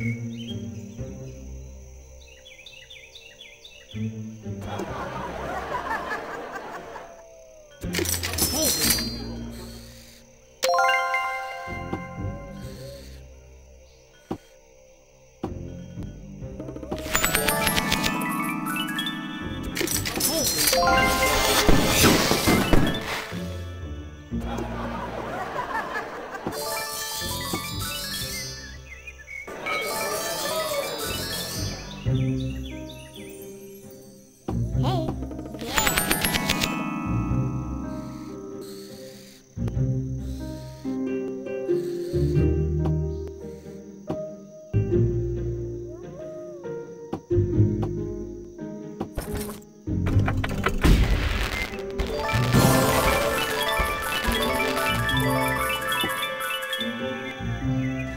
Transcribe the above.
you Música